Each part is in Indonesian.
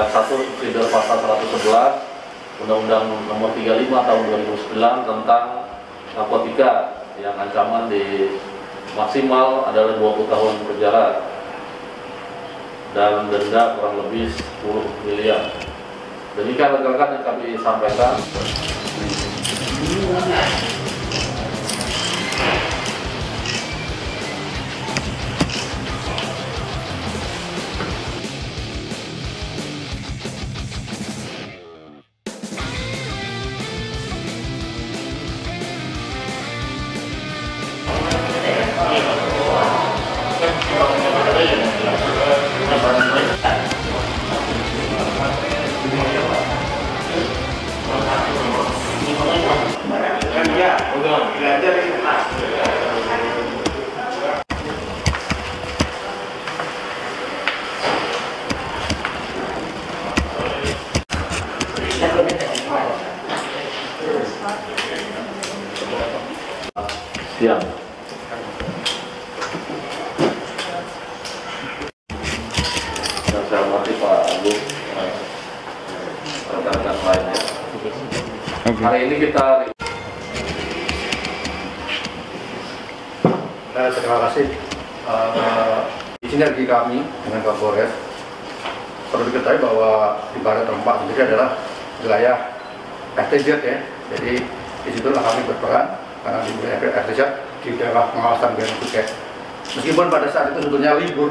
ayat 1 subsidi pasal 111 Undang-Undang Nomor 35 Tahun 2009 tentang narkotika yang ancaman di maksimal adalah 20 tahun penjara dan denda kurang lebih 10 miliar. Demikian rekan-rekan yang kami sampaikan. Siang. Yang saya hormati Pak Agung, eh, rekan-rekan lainnya. Hari ini kita Nah, terima kasih. Uh, di sinergi kami dengan Kapolres perlu diketahui bahwa di Barat Tempat sendiri adalah wilayah FTZ ya. Jadi di situlah kami berperan karena di FTZ di daerah pengawasan Bea Cukai. Meskipun pada saat itu sebetulnya libur,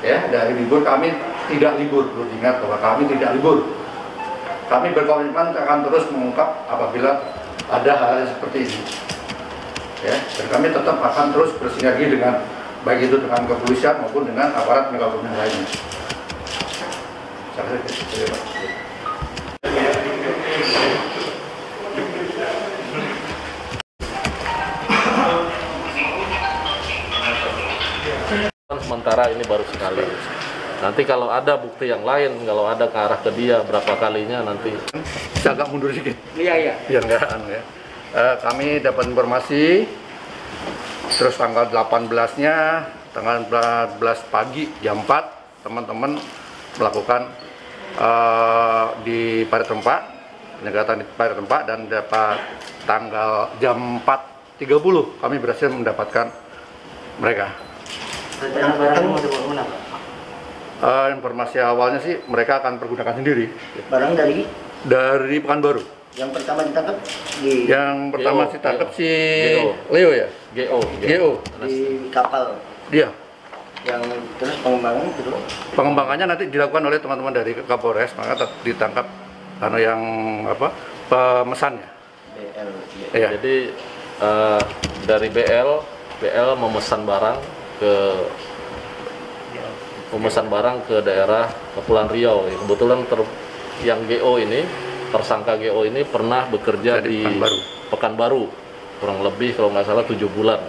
ya dari libur kami tidak libur. Perlu diingat bahwa kami tidak libur. Kami berkomitmen akan terus mengungkap apabila ada hal seperti ini ya dan kami tetap akan terus bersinergi dengan baik itu dengan kepolisian maupun dengan aparat penegak hukum yang lainnya. Saya rasa sementara ini baru sekali. Nanti kalau ada bukti yang lain, kalau ada ke arah ke dia berapa kalinya nanti Bisa agak mundur sedikit. Iya, iya. Biar nggak anu ya. Eh, kami dapat informasi terus tanggal 18-nya tanggal 14 pagi jam 4 teman-teman melakukan eh, di Parit Tempat penyegatan di Parit Tempat dan dapat tanggal jam 4.30 kami berhasil mendapatkan mereka. Rencana barang mau dibawa ke mana, Pak? Eh, informasi awalnya sih mereka akan pergunakan sendiri Barang dari dari Pekanbaru. yang pertama ditangkap di Yang pertama Geo, sih tangkap Geo. si. Leo ya, GO. Geo. di kapal Dia. yang terus pengembangan gitu. Pengembangannya nanti dilakukan oleh teman-teman dari Kapolres, maka ditangkap karena yang apa pemesannya. BL. iya. Iya. Jadi eh, dari BL, BL memesan barang ke memesan barang ke daerah Kepulauan Riau. Ya, Kebetulan ter- yang GO ini tersangka GO ini pernah bekerja Dari di Pekanbaru. Pekanbaru kurang lebih kalau nggak salah tujuh bulan.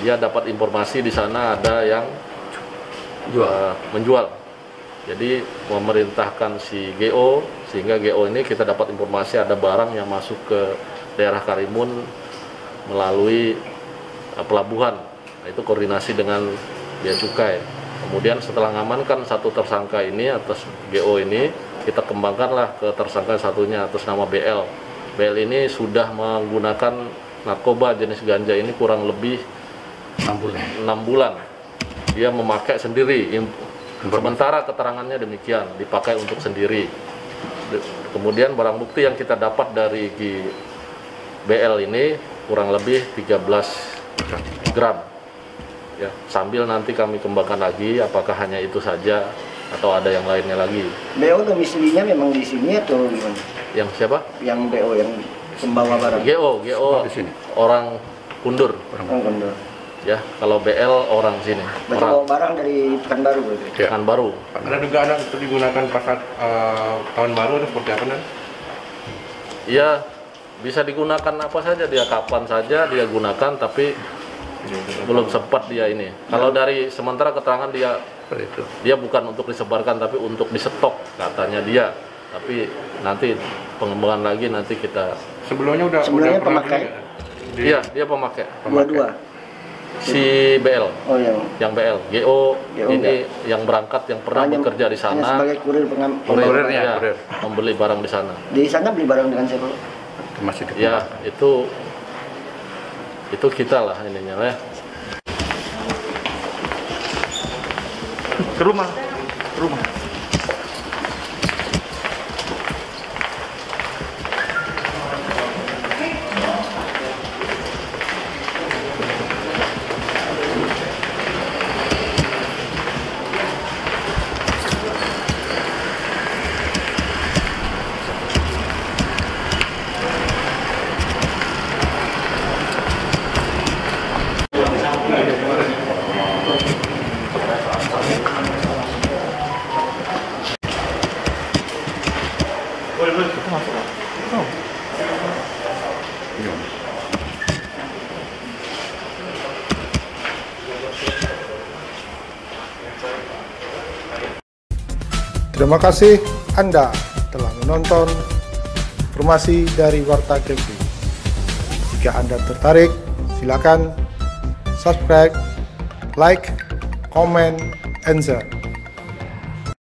Dia dapat informasi di sana ada yang Jual. eh, menjual. Jadi memerintahkan si GO sehingga GO ini kita dapat informasi ada barang yang masuk ke daerah Karimun melalui eh, pelabuhan. Nah, itu koordinasi dengan Bea Cukai. Kemudian setelah mengamankan satu tersangka ini atas GO ini, kita kembangkanlah ke tersangka satunya atas nama BL. BL ini sudah menggunakan narkoba jenis ganja ini kurang lebih 6 bulan. enam bulan dia memakai sendiri sementara keterangannya demikian dipakai untuk sendiri kemudian barang bukti yang kita dapat dari BL ini kurang lebih 13 gram ya sambil nanti kami kembangkan lagi apakah hanya itu saja atau ada yang lainnya lagi BO domisilinya memang di sini atau gimana? yang siapa Yang BO yang pembawa barang. GO GO di sini. orang kundur Orang Kendor. ya kalau BL orang sini Berarti orang bawa barang dari Pekanbaru berarti. Ya. kan baru Ada dugaan untuk digunakan pas eh, tahun baru atau seperti apa nan? Iya, bisa digunakan apa saja dia kapan saja dia gunakan tapi belum sempat dia ini. Kalau dari sementara keterangan dia Seperti itu. dia bukan untuk disebarkan tapi untuk disetok katanya dia. Tapi nanti pengembangan lagi nanti kita Sebelumnya udah Sebelumnya udah pemakai. Iya, dia pemakai. Dua-dua. Si BL, Oh yang yang BL, GO, GO ini yang berangkat yang pernah hanya- bekerja di sana, sebagai kurir pengam. membeli- Kurirnya, ya, kurir. membeli barang di sana. Di sana beli barang dengan siapa? Masih di Ya, itu itu kita lah ininya ya. ke rumah. Ke rumah. Terima kasih Anda telah menonton informasi dari Warta Kepri. Jika Anda tertarik, silakan subscribe, like, comment, and share.